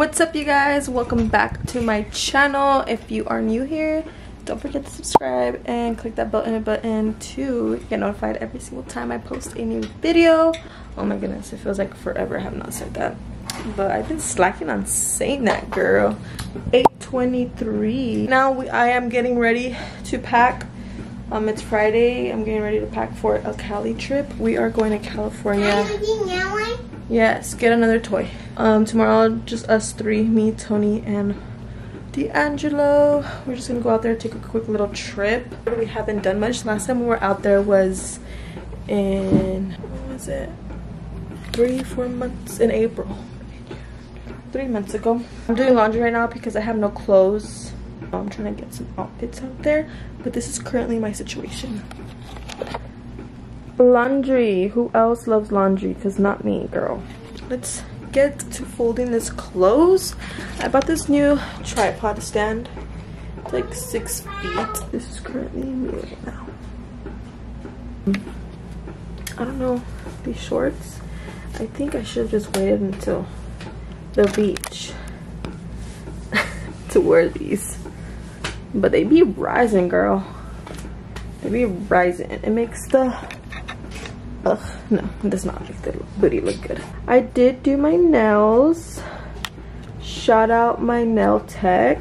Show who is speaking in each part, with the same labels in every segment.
Speaker 1: what's up you guys? Welcome back to my channel. If you are new here don't forget to subscribe and click that button button to get notified every single time i post a new video. Oh my goodness it feels like forever i have not said that. But i've been slacking on saying that girl. 8:23. now we, i am getting ready to pack. Um it's friday. I'm getting ready to pack for a cali trip. We are going to california. Yes get another toy um tomorrow just us three me tony and D'Angelo. We're just gonna go out there take a quick little trip. We haven't done much. Last time we were out there was in, what was it? Three, four months in April. Three months ago. I'm doing laundry right now because I have no clothes. I'm trying to get some outfits out there, but this is currently my situation. Laundry. Who else loves laundry? Because not me, girl. Let's get to folding this clothes. I bought this new tripod stand. It's like six feet. This is currently me right now. I don't know these shorts. I think I should have just waited until the beach to wear these. But they be rising, girl. They be rising. It makes the Ugh, no, it does not make the booty look good. I did do my nails. Shout out my nail tech.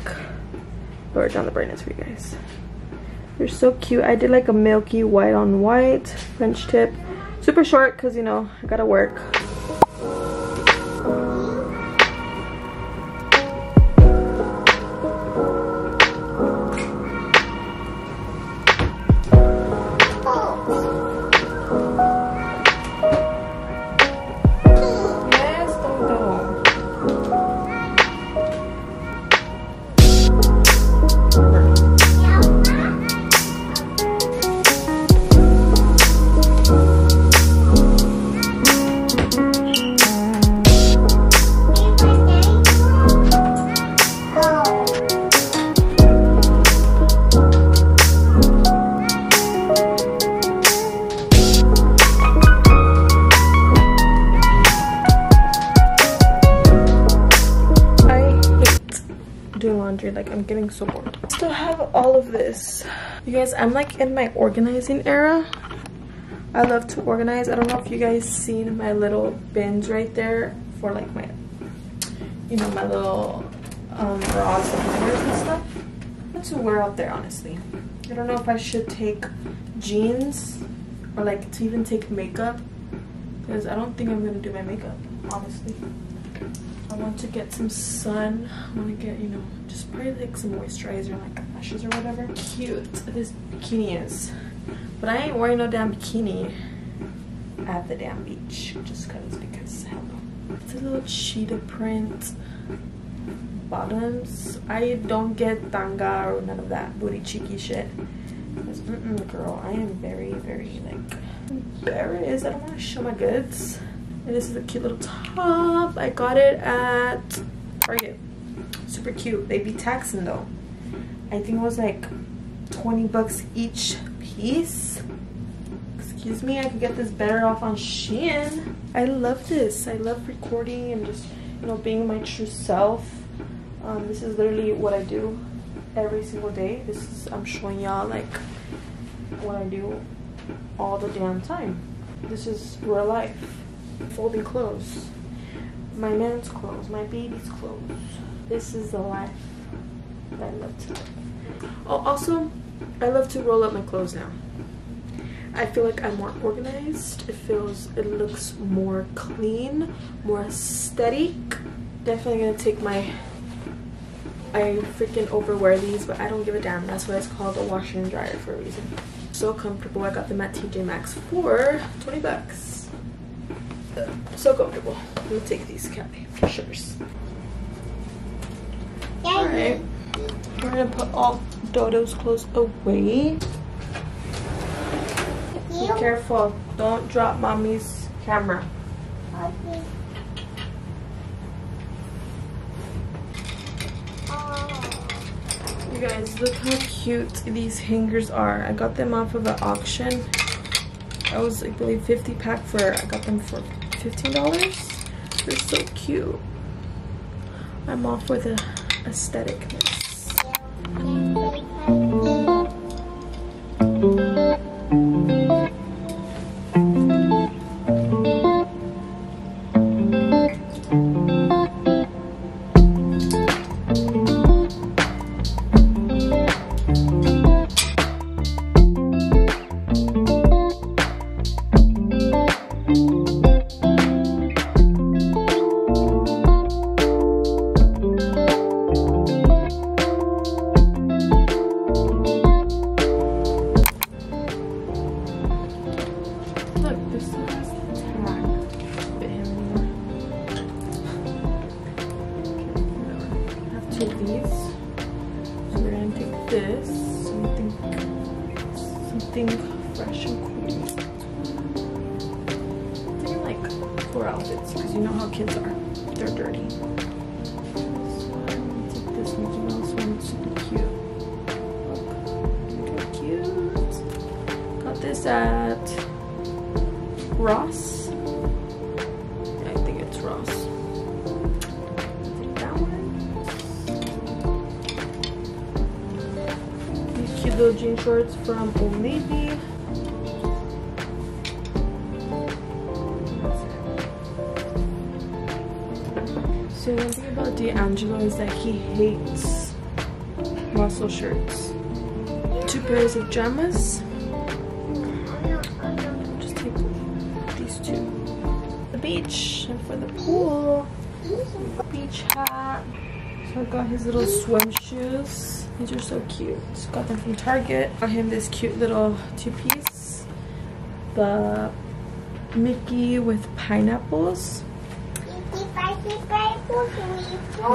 Speaker 1: Lower down the brightness for you guys. They're so cute. I did like a milky white on white French tip. Super short because, you know, I gotta work. Like i'm getting so bored. Still have all of this. You guys i'm like in my organizing era. I love to organize. I don't know if you guys seen my little bins right there for like my you know my little um bras and stuff. What to wear out there honestly. I don't know if i should take jeans or like to even take makeup because i don't think i'm gonna do my makeup honestly I want to get some sun. I want to get, you know, just probably like some moisturizer, like lashes or whatever. Cute this bikini is. But I ain't wearing no damn bikini at the damn beach. Just cause, because, hell no. It's a little cheetah print bottoms. I don't get tanga or none of that booty cheeky shit. Because, mm -mm, girl, I am very, very, like, embarrassed. I don't want to show my goods. And this is a cute little top. I got it at Target. Super cute. They be taxing though. I think it was like 20 bucks each piece. Excuse me, I could get this better off on Shein. I love this. I love recording and just, you know, being my true self. Um, this is literally what I do every single day. This is, I'm showing y'all like what I do all the damn time. This is real life folding clothes. My man's clothes, my baby's clothes. This is the life that I love to live. Oh, also, I love to roll up my clothes now. I feel like I'm more organized. It feels, it looks more clean, more aesthetic. Definitely gonna take my, I freaking overwear these, but I don't give a damn. That's why it's called a washer and dryer for a reason. So comfortable. I got them at TJ Maxx for 20 bucks so comfortable. We'll take these for sure. Alright. We're gonna put all Dodo's clothes away. Be careful. Don't drop mommy's camera. Okay. You guys, look how cute these hangers are. I got them off of an auction. I was, I believe, 50 pack for, I got them for $15. They're so cute. I'm off with a aestheticness. Little jean shorts from Old Navy. So one thing about D'Angelo is that he hates muscle shirts. Two pairs of pajamas. Just take these two. The beach and for the pool. Beach hat. So I got his little swim shoes. These are so cute. Just got them from Target. Got him this cute little two-piece. The Mickey with pineapples.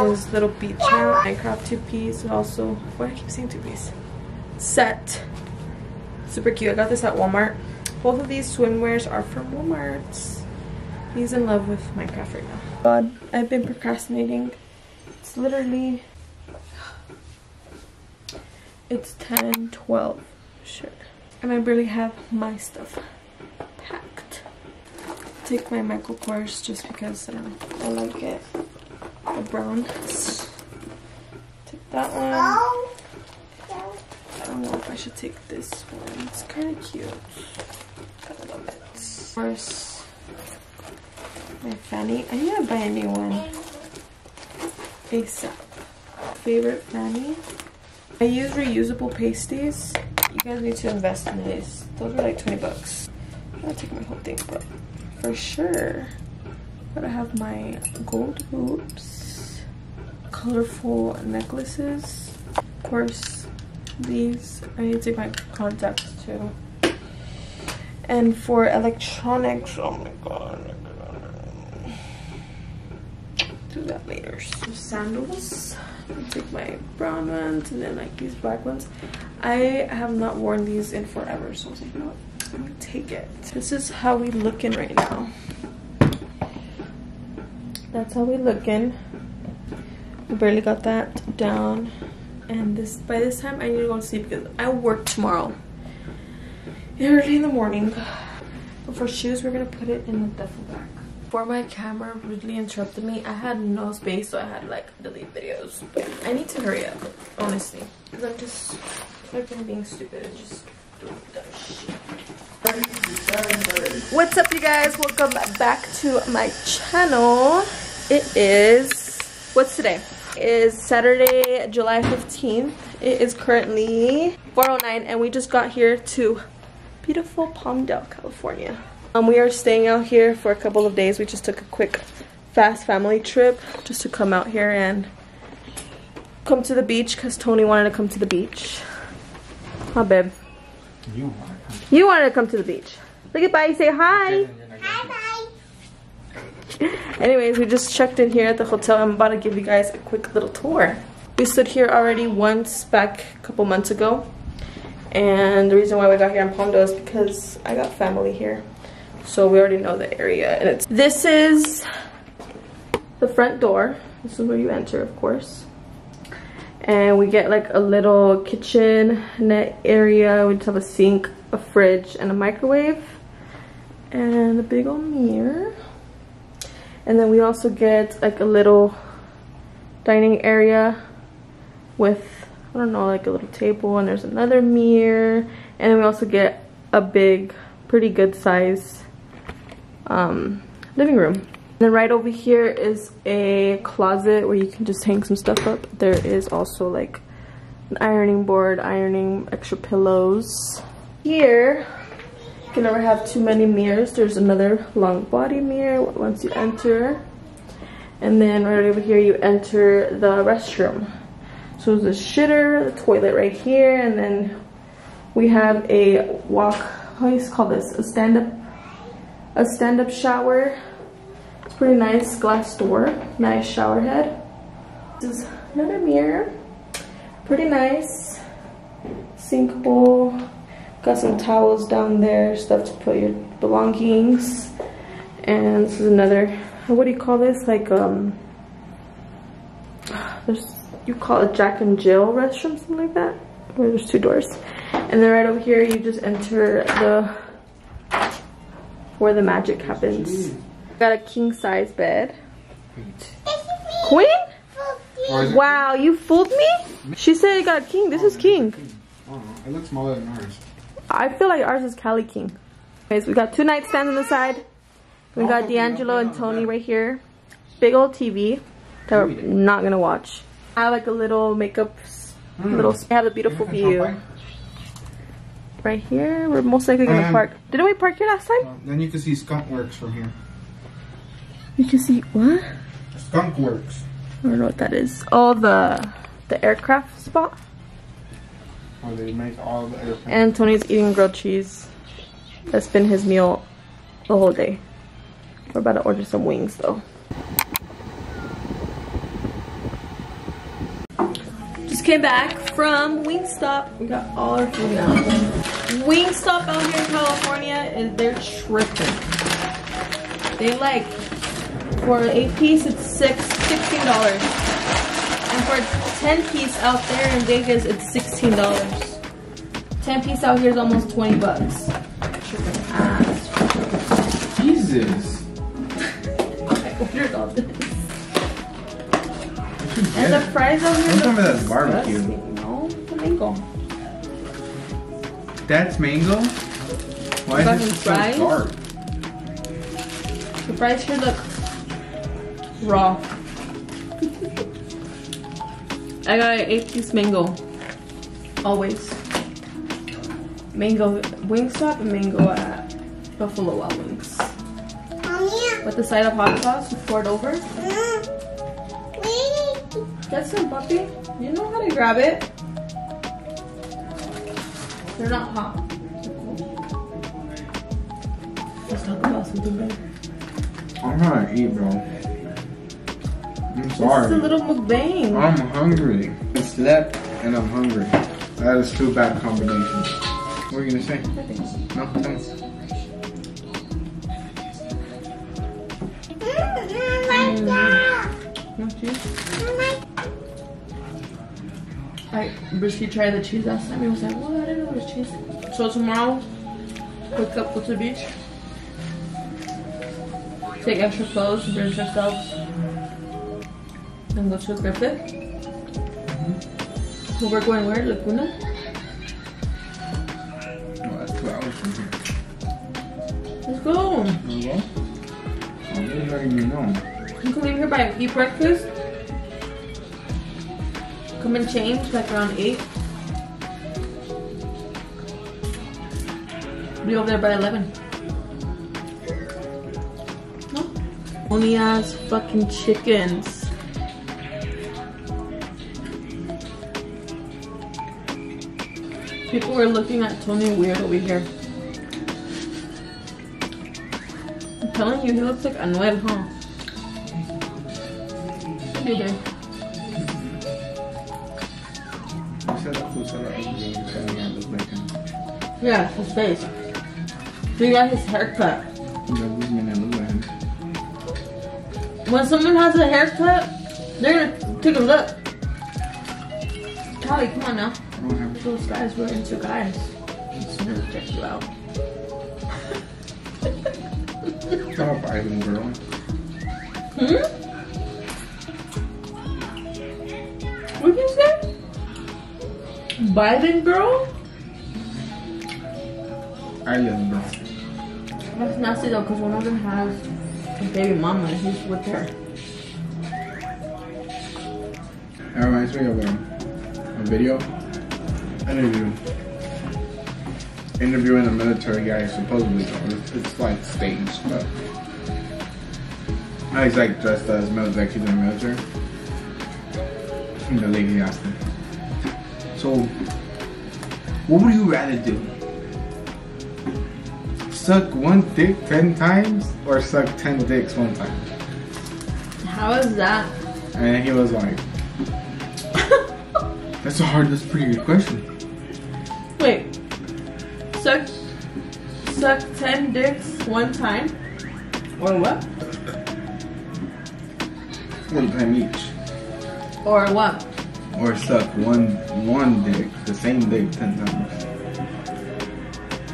Speaker 1: His little beach hat. Minecraft two-piece. And also, why do I keep saying two-piece? Set. Super cute. I got this at Walmart. Both of these swimwears are from Walmart. He's in love with Minecraft right now. God, I've been procrastinating. It's literally... It's 10, 12. Sure. And I barely have my stuff packed. Take my Michael Kors just because I, I like it. The brown. Take that one. Oh. I don't know if I should take this one. It's kind of cute. Of love it. Of course, my fanny. I need to buy a new one. ASAP. Favorite fanny. I use reusable pasties. You guys need to invest in these. Those are like 20 bucks. Gonna take my whole thing, but for sure. Gotta have my gold hoops. Colorful necklaces. Of course, these. I need to take my contacts too. And for electronics, oh my god. Oh oh Do that later. Sandals. Take my brown ones and then like these black ones. I have not worn these in forever, so I was like, you know what? I'm gonna take it. This is how we looking right now. That's how we looking. We barely got that down. And this by this time I need to go to sleep because I work tomorrow. Early in the morning. But for shoes, we're gonna put it in the duffel bag. Before my camera rudely interrupted me, I had no space, so I had like delete videos. I need to hurry up, honestly. Because I'm just I'm being stupid and just doing dumb shit. What's up you guys? Welcome back to my channel. It is, what's today? It is Saturday, July 15th. It is currently 4.09 and we just got here to beautiful Palmdale, California. Um, we are staying out here for a couple of days. We just took a quick fast family trip just to come out here and come to the beach because Tony wanted to come to the beach. Huh, babe?
Speaker 2: You want
Speaker 1: You wanted to come to the beach. Look at Bye, say hi.
Speaker 2: Hi,
Speaker 1: Anyways, we just checked in here at the hotel. I'm about to give you guys a quick little tour. We stood here already once back a couple months ago. And the reason why we got here in Palmdale is because I got family here. So we already know the area. And it's this is the front door. This is where you enter, of course. And we get like a little kitchen net area. We just have a sink, a fridge, and a microwave. And a big old mirror. And then we also get like a little dining area with I don't know like a little table and there's another mirror and then we also get a big pretty good size um, living room. And then right over here is a closet where you can just hang some stuff up. There is also like an ironing board, ironing extra pillows. Here, you can never have too many mirrors. There's another long body mirror once you enter. And then right over here, you enter the restroom. So there's a shitter, the toilet right here, and then we have a walk, how do you call this? A stand-up, a stand-up shower. It's pretty nice, glass door, nice shower head. This is another mirror, pretty nice. Sink bowl, got some towels down there, stuff to put your belongings. And this is another, what do you call this? Like, um, there's you call it Jack and Jill restroom, something like that. Where there's two doors. And then right over here, you just enter the, where the magic happens. Got a king size bed. Queen? Wow, you fooled me? She said you got a king. This is king.
Speaker 2: Oh, it looks smaller than ours.
Speaker 1: I feel like ours is Cali King. Okay, so we got two nightstands on the side. We got D'Angelo and Tony right here. Big old TV that we're not gonna watch. I have like a little makeup,
Speaker 2: Mm.
Speaker 1: little. I have a beautiful view. Right here, we're most likely gonna
Speaker 2: Um,
Speaker 1: park. Didn't we park here last time?
Speaker 2: Uh, then you can see Skunk Works from here.
Speaker 1: You can see what?
Speaker 2: Skunk Works.
Speaker 1: I don't know what that is. Oh, the the aircraft spot.
Speaker 2: Where they make all the airplanes.
Speaker 1: And Tony's eating grilled cheese. That's been his meal the whole day. We're about to order some wings though. Just came back from Wingstop. We got all our food now. Wingstop out here in California is they're tripping. They like for an eight piece it's six sixteen dollars. And for ten piece out there in Vegas it's sixteen dollars. 10 piece out here is almost 20 bucks.
Speaker 2: Jesus.
Speaker 1: I ordered all this. And the fries over here
Speaker 2: Don't tell me
Speaker 1: look
Speaker 2: that's barbecue.
Speaker 1: disgusting. No, the mango.
Speaker 2: That's mango? Why is it so
Speaker 1: fries?
Speaker 2: dark?
Speaker 1: The fries here look raw. I got an 8 piece mango. Always. Mango Wingstop and mango at Buffalo Wild Wings. With the side of hot sauce, you pour it over. Mm. Get some, puppy. You know how to grab it. They're not hot. Let's talk about something better.
Speaker 2: I'm trying to eat, bro. I'm
Speaker 1: This is a little mukbang.
Speaker 2: I'm hungry. I slept and I'm hungry. That is two bad combinations. What are you gonna say? No, tell me. Mm-hmm, mm.
Speaker 1: No cheese. Mm-hmm. I Brisky tried the cheese last time. He was like, "What? I didn't know there was cheese." So tomorrow, wake up, go to the beach, take extra clothes, bring yourselves, and go to a griffith. So we're going where? Laguna.
Speaker 2: Oh, that's two hours from here.
Speaker 1: Let's go.
Speaker 2: You go? Letting me know.
Speaker 1: You can leave here by eat breakfast. Come and change like around eight. Be over there by eleven. No. Only ass fucking chickens. People were looking at Tony weird over here. I'm telling you, he looks like Anuel, huh? You do. Yeah, his face. You got his haircut. When someone has a haircut, they're gonna take a look. Callie, come on now. Those guys were into guys. I'm gonna check you out.
Speaker 2: Up, island girl.
Speaker 1: Hmm? What did you say? Biden girl?
Speaker 2: Island bro.
Speaker 1: That's nasty though, because one of them has a baby mama and he's with her.
Speaker 2: That reminds me of a, a video. Interview. Interviewing a military guy, supposedly. It's, it's like staged, but. Now he's like dressed as military, like he's in the military. And the lady asked him, So, what would you rather do? Suck one dick ten times or suck ten dicks one time?
Speaker 1: How is that?
Speaker 2: And he was like, That's a hard, that's a pretty good question.
Speaker 1: Wait. Suck, suck 10 dicks one time? Or what?
Speaker 2: One time each.
Speaker 1: Or what?
Speaker 2: Or suck one one dick, the same dick ten times.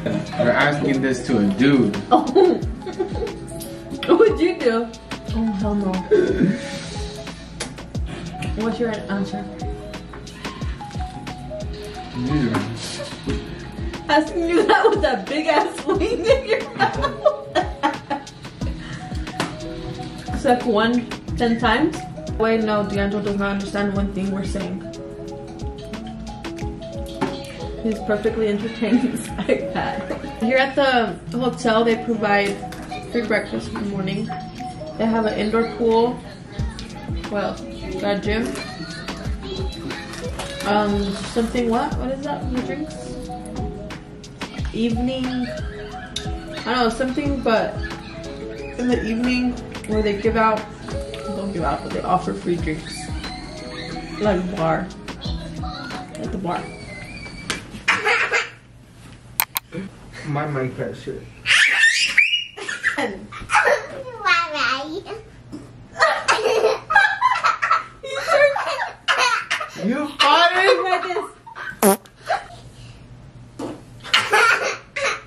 Speaker 2: We're asking this to a dude.
Speaker 1: Oh. what would you do? Oh, hell no. What's your answer? Asking you that with that big ass wing in your mouth. Suck one ten times? Wait, no, D'Angelo does not understand one thing we're saying. He's perfectly entertaining his iPad. Here at the hotel, they provide free breakfast in the morning. They have an indoor pool. Well, got a gym. Um, something what? What is that? He drinks? Evening. I don't know, something, but in the evening where they give out, don't give out, but they offer free drinks. Like bar. At the bar.
Speaker 2: My mic that shit. You farted?
Speaker 1: like this.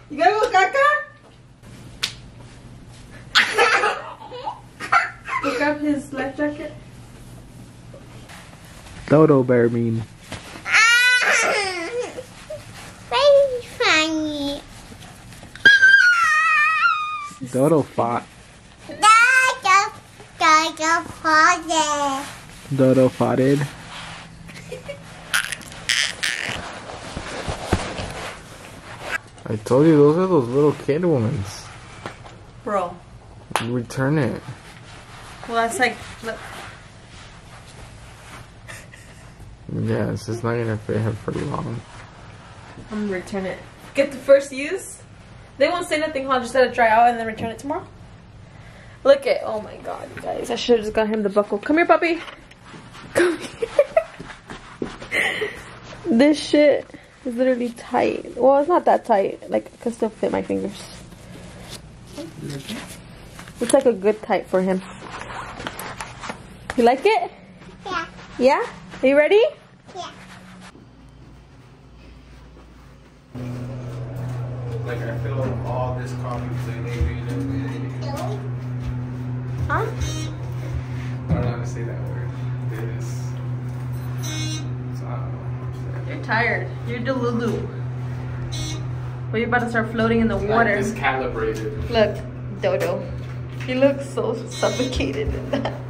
Speaker 1: You gotta go caca? Pick up his life jacket.
Speaker 2: Dodo bear mean.
Speaker 3: Very funny.
Speaker 2: Dodo fought.
Speaker 3: Dodo, dada, father.
Speaker 2: Dodo farted. I told you those are those little kid ones.
Speaker 1: Bro.
Speaker 2: Return it.
Speaker 1: Well, that's like, look.
Speaker 2: Yeah, it's just not gonna fit him for long.
Speaker 1: I'm gonna return it. Get the first use. They won't say nothing, huh? Just let it dry out and then return it tomorrow. Look at, oh my god, you guys. I should have just got him the buckle. Come here, puppy. Come here. this shit is literally tight. Well, it's not that tight. Like, it can still fit my fingers. It's like a good tight for him. You like it?
Speaker 3: Yeah,
Speaker 1: Yeah? Are you ready?
Speaker 2: Like I feel all this coffee
Speaker 1: Huh?
Speaker 2: I don't know how to say that word. This. So, I don't know.
Speaker 1: You're tired. You're delulu. But you're about to start floating in the water.
Speaker 2: Like miscalibrated.
Speaker 1: Look, Dodo. He looks so suffocated in that.